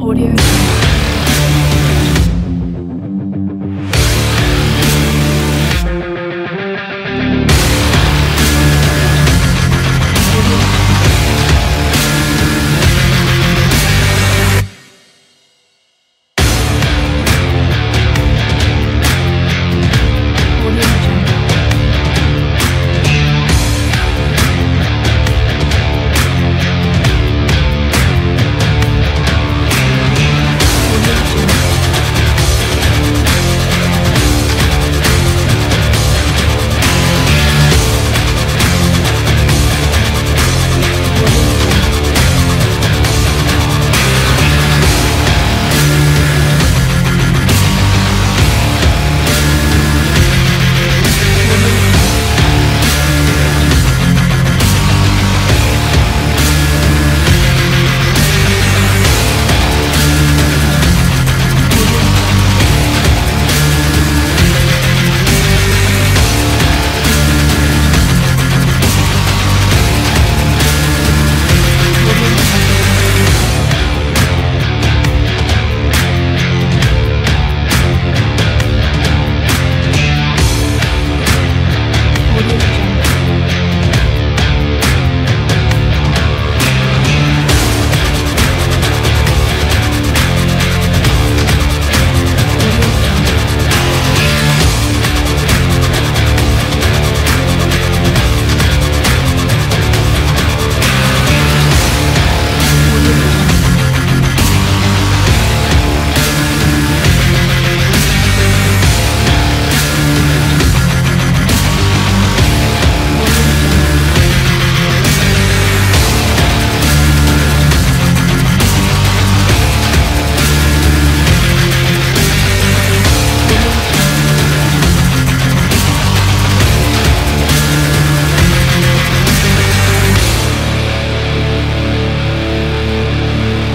Audio.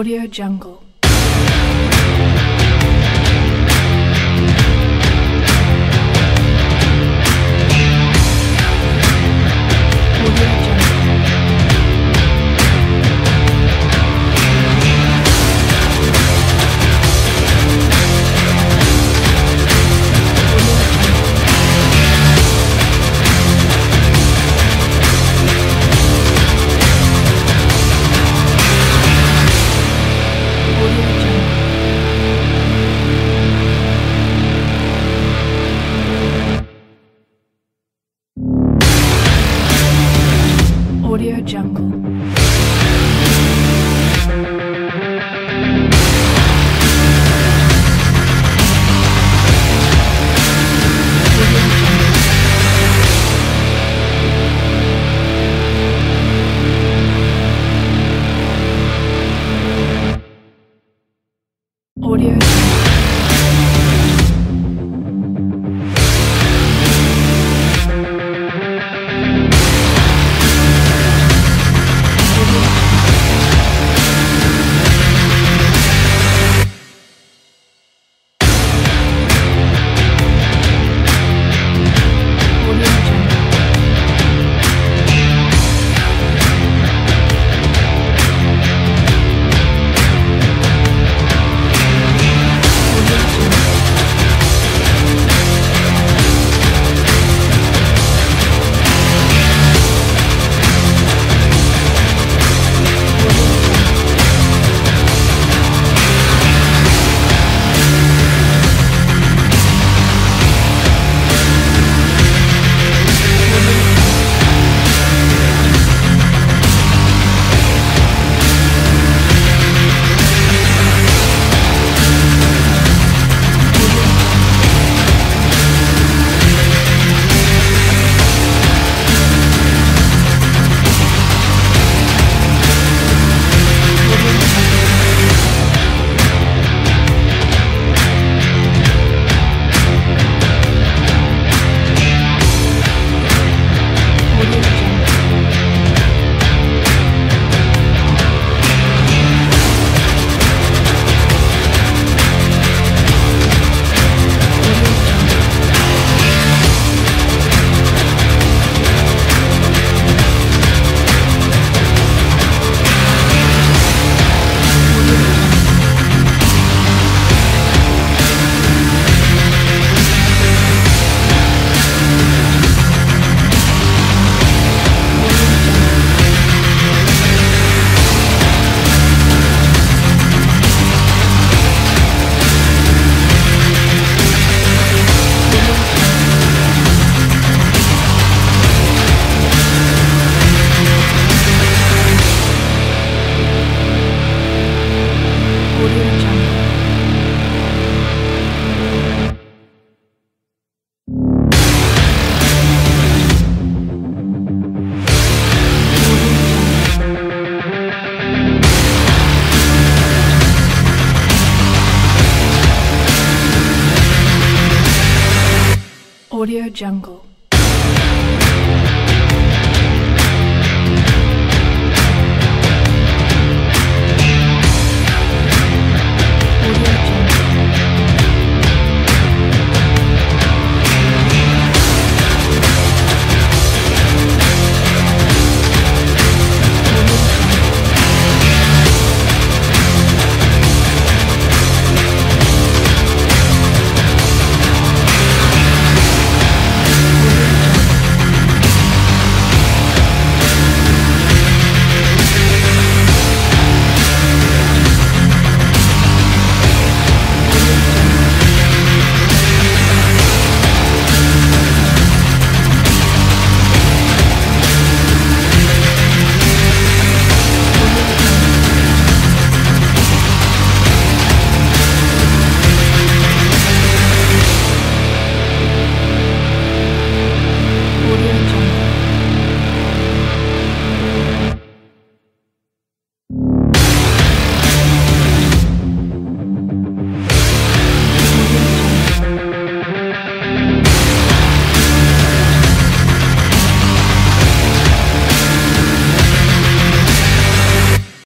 Audio Jungle. Audio Jungle.